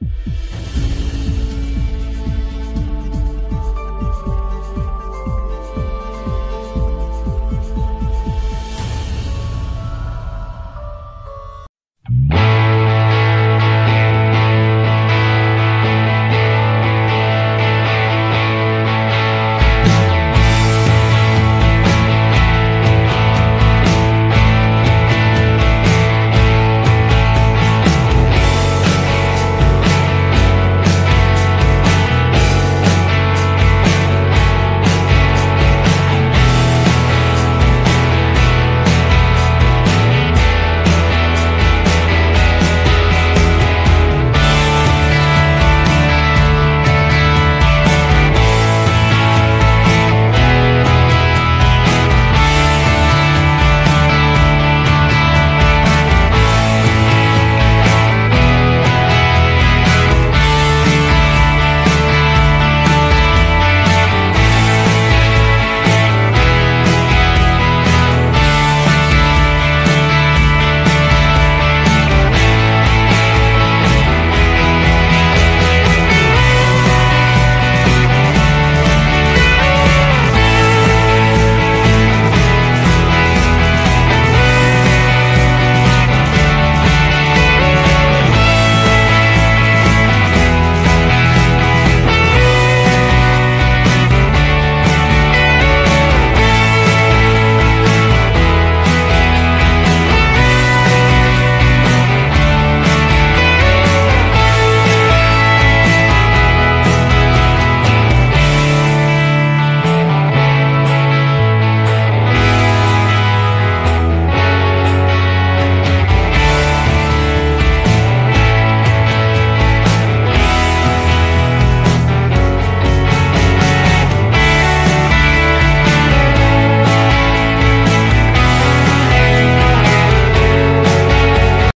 you